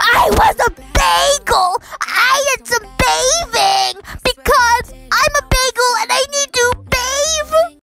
I was a bagel. I had